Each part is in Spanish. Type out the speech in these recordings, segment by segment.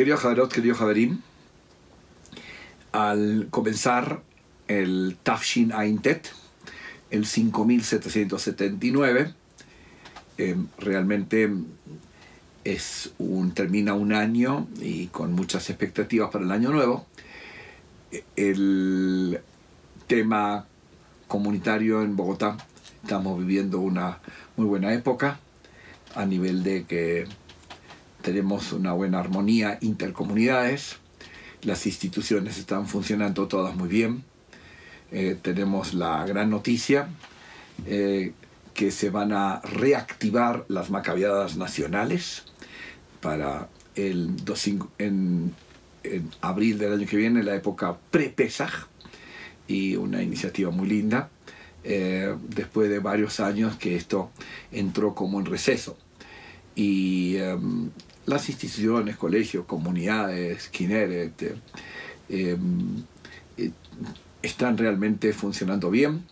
Querido Javerot, querido Javerim, al comenzar el Tafshin Aintet, el 5779, eh, realmente es un, termina un año y con muchas expectativas para el año nuevo. El tema comunitario en Bogotá, estamos viviendo una muy buena época a nivel de que tenemos una buena armonía intercomunidades, las instituciones están funcionando todas muy bien, eh, tenemos la gran noticia eh, que se van a reactivar las macabeadas nacionales para el en, en, abril del año que viene, la época pre-Pesaj, y una iniciativa muy linda, eh, después de varios años que esto entró como en receso. Y em, las instituciones, colegios, comunidades, Kineret, em, eh, están realmente funcionando bien.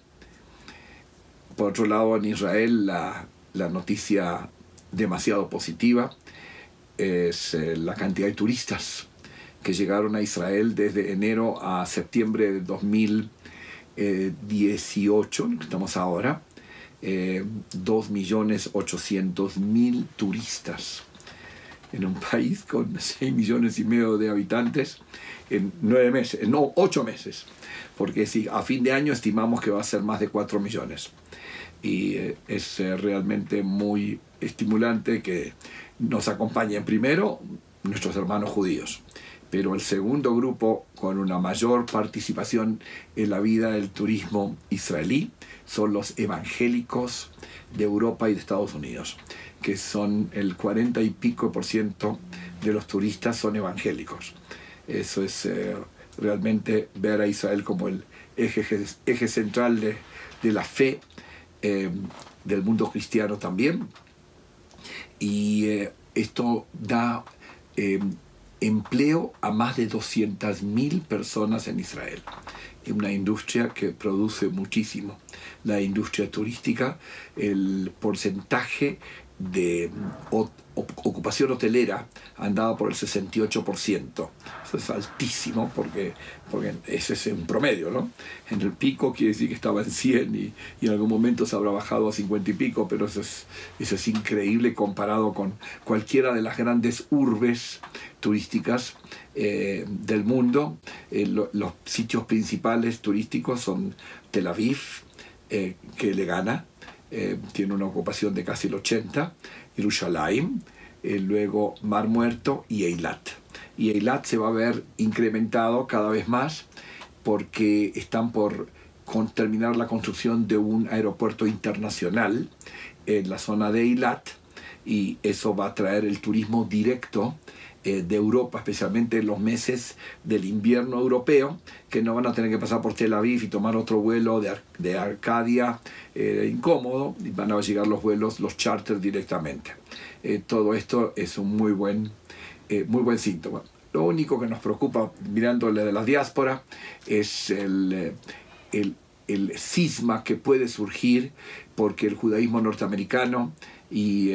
Por otro lado, en Israel la, noticia demasiado positiva es eh, la cantidad de turistas que llegaron a Israel desde enero a septiembre de 2018, estamos ahora, eh, 2.800.000 turistas en un país con 6 millones y medio de habitantes en nueve meses, no, ocho meses, porque si a fin de año estimamos que va a ser más de 4 millones. Y eh, es eh, realmente muy estimulante que nos acompañen primero nuestros hermanos judíos, pero el segundo grupo con una mayor participación en la vida del turismo israelí son los evangélicos de Europa y de Estados Unidos que son el 40 y pico por ciento de los turistas son evangélicos. Eso es eh, realmente ver a Israel como el eje, central de, la fe eh, del mundo cristiano también. Y eh, esto da empleo a más de 200.000 personas en Israel. Es una industria que produce muchísimo. La industria turística, el porcentaje de ocupación hotelera andaba por el 68%. Eso es altísimo porque, porque ese es un promedio, ¿no? En el pico quiere decir que estaba en 100 y, en algún momento se habrá bajado a 50 y pico, pero eso es, eso es increíble comparado con cualquiera de las grandes urbes turísticas eh, del mundo. Eh, los sitios principales turísticos son Tel Aviv, eh, que le gana, eh, tiene una ocupación de casi el 80, Jerusalén, eh, luego Mar Muerto y Eilat. Y Eilat se va a ver incrementado cada vez más porque están por terminar la construcción de un aeropuerto internacional en la zona de Eilat y eso va a traer el turismo directo eh, de Europa, especialmente en los meses del invierno europeo, que no van a tener que pasar por Tel Aviv y tomar otro vuelo de, de Arcadia eh, incómodo, y van a llegar los vuelos, los charters directamente. Eh, todo esto es un muy buen, muy buen síntoma. Lo único que nos preocupa mirándole de la diáspora es el, el, el cisma que puede surgir porque el judaísmo norteamericano y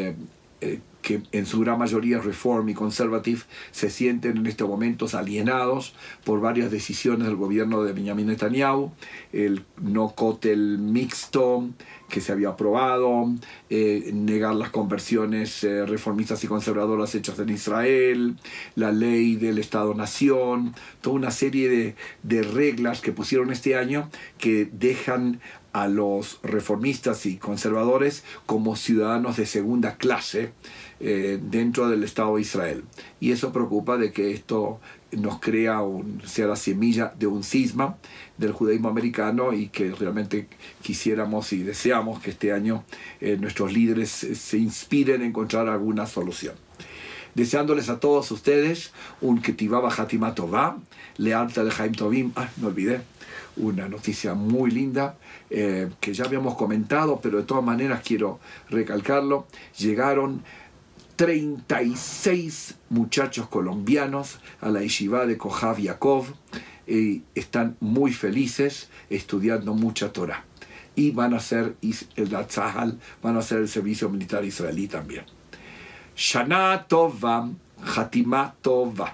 que en su gran mayoría reform y conservative, se sienten en estos momentos alienados por varias decisiones del gobierno de Benjamin Netanyahu, el no cotel mixto que se había aprobado, eh, negar las conversiones eh, reformistas y conservadoras hechas en Israel, la ley del Estado-Nación, toda una serie de, de reglas que pusieron este año que dejan a los reformistas y conservadores como ciudadanos de segunda clase eh, dentro del Estado de Israel. Y eso preocupa de que esto nos crea un, sea la semilla de un cisma del judaísmo americano y que realmente quisiéramos y deseamos que este año eh, nuestros líderes se inspiren en encontrar alguna solución deseándoles a todos ustedes un Ketivaba Hatima Tová, Lealta de Jaim Tovim, ah, no olvidé, una noticia muy linda eh, que ya habíamos comentado, pero de todas maneras quiero recalcarlo. Llegaron 36 muchachos colombianos a la yeshiva de Kohav Yakov y están muy felices estudiando mucha Torah. Y van a hacer el van a hacer el servicio militar israelí también. שנה טובה, חתימה טובה.